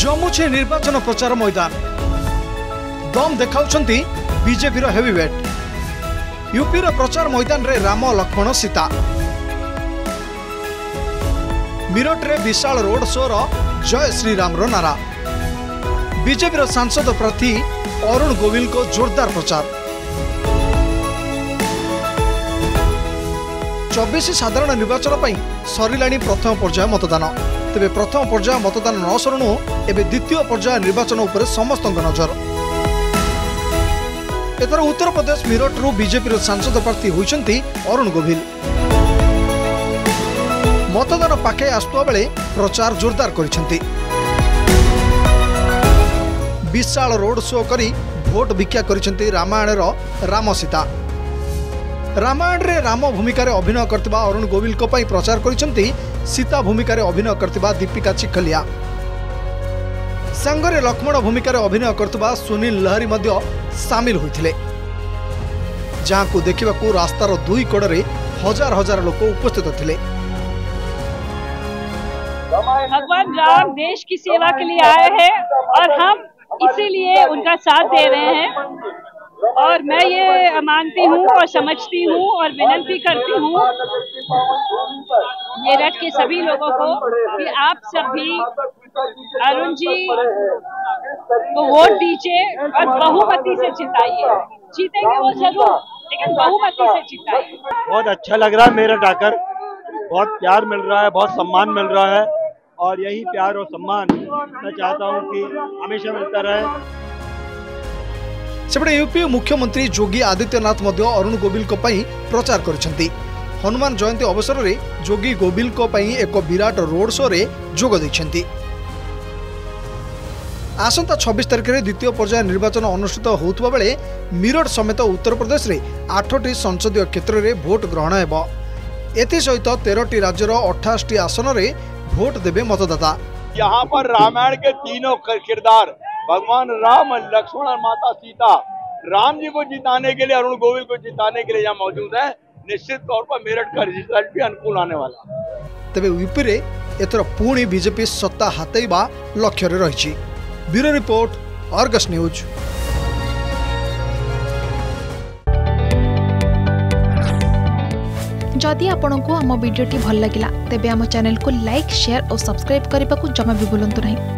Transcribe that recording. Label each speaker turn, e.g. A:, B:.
A: ଜମୁଛି ନିର୍ବାଚନ ପ୍ରଚାର ମଇଦାନ। ଦମ୍ ଦେଖାଉଛନ୍ତି ବିଜେପିର ହେଭିୱେଟ୍ ୟୁପିର ପ୍ରଚାର ମଇଦାନରେ ରାମ ଲକ୍ଷ୍ମଣ ସୀତା। ମିରଟରେ ବିଶାଳ ରୋଡ୍ ଶୋର ଜୟ ଶ୍ରୀରାମର ନାରା। ବିଜେପିର ସାଂସଦ ପ୍ରାର୍ଥୀ ଅରୁଣ ଗୋବିଲଙ୍କ ଜୋରଦାର ପ୍ରଚାର। ଚବିଶ ସାଧାରଣ ନିର୍ବାଚନ ପାଇଁ ସରିଲାଣି ପ୍ରଥମ ପର୍ଯ୍ୟାୟ ମତଦାନ। ତେବେ ପ୍ରଥମ ପର୍ଯ୍ୟାୟ ମତଦାନ ନ ସରୁଣୁ ଏବେ ଦ୍ୱିତୀୟ ପର୍ଯ୍ୟାୟ ନିର୍ବାଚନ ଉପରେ ସମସ୍ତଙ୍କ ନଜର। ଏଥର ଉତ୍ତରପ୍ରଦେଶ ମିରଟରୁ ବିଜେପିର ସାଂସଦ ପ୍ରାର୍ଥୀ ହୋଇଛନ୍ତି ଅରୁଣ ଗୋଭିଲ। ମତଦାନ ପାଖେଇ ଆସୁଥିବା ବେଳେ ପ୍ରଚାର ଜୋରଦାର କରିଛନ୍ତି। ବିଶାଳ ରୋଡ୍ ଶୋ କରି ଭୋଟ ଭିକ୍ଷା କରିଛନ୍ତି ରାମାୟଣର ରାମ ସୀତା। ରାମାୟଣରେ ରାମ ଭୂମିକାରେ ଅଭିନୟ କରିଥିବା ଅରୁଣ ଗୋବିଲଙ୍କ ପାଇଁ ପ୍ରଚାର କରିଛନ୍ତି ସୀତା ଭୂମିକାରେ ଅଭିନୟ କରିଥିବା ଦୀପିକା ଚିଖଲିଆ ସାଙ୍ଗରେ ଲକ୍ଷ୍ମଣ ଭୂମିକାରେ ଅଭିନୟ କରୁଥିବା ସୁନୀଲ ଲହରୀ ମଧ୍ୟ ସାମିଲ ହୋଇଥିଲେ ଯାହାକୁ ଦେଖିବାକୁ ରାସ୍ତାର ଦୁଇ କଡ଼ରେ ହଜାର ହଜାର ଲୋକ ଉପସ୍ଥିତ ଥିଲେ
B: भगवान राम देश की सेवा के लिए आए हैं और हम इसीलिए उनका साथ दे रहे हैं और मैं ये मानती हूँ और समझती हूँ और विनती करती हूँ मेरठ के सभी लोगों को कि आप सब भी अरुण जी को वोट दीजिए और बहुमती से जिताइए। जीतेंगे वो ज़रूर, लेकिन बहुमती से जिताइए।
C: बहुत अच्छा लग रहा है मेरठ आकर बहुत प्यार मिल रहा है, बहुत सम्मान मिल रहा है। और यही प्यार और सम्मान मैं चाहता हूँ कि हमेशा मिलता रहे।
A: ସେପଟେ ୟୁପି ମୁଖ୍ୟମନ୍ତ୍ରୀ ଯୋଗୀ ଆଦିତ୍ୟନାଥ ମଧ୍ୟ ଅରୁଣ ଗୋବିଲଙ୍କ ପାଇଁ ପ୍ରଚାର କରିଛନ୍ତି ହନୁମାନ ଜୟନ୍ତୀ ଅବସରରେ ଯୋଗୀ ଗୋବିଲଙ୍କ ପାଇଁ ଏକ ବିରାଟ ରୋଡ୍ ଶୋରେ ଯୋଗ ଦେଇଛନ୍ତି ଆସନ୍ତା ଛବିଶ ତାରିଖରେ ଦ୍ୱିତୀୟ ପର୍ଯ୍ୟାୟ ନିର୍ବାଚନ ଅନୁଷ୍ଠିତ ହେଉଥିବା ବେଳେ ମିରଟ ସମେତ ଉତ୍ତରପ୍ରଦେଶରେ ଆଠଟି ସଂସଦୀୟ କ୍ଷେତ୍ରରେ ଭୋଟ ଗ୍ରହଣ ହେବ ଏଥିସହିତ ତେରଟି ରାଜ୍ୟର ଅଠାଅଶୀଟି ଆସନରେ ଭୋଟ ଦେବେ ମତଦାତା
C: यहाँ पर रामायण के तीनों क- किरदार भगवान राम लक्ष्मण और माता सीता राम जी को जिताने के लिए अरुण गोविल को जिताने के लिए यहाँ मौजूद है। निश्चित तौर पर मेरठ का रिज़ल्ट भी अनुकूल आने वाला।
A: तेरे यूपी एथर पुणी बीजेपी सत्ता हाथवा लक्ष्य रही ब्यूरो रिपोर्ट अर्गस न्यूज़।
D: जदि आपण को आम भिडी भल लगा तेब आम चेल्क लाइक शेयर और सब्सक्राइब करने को जमा भी बुलां नहीं।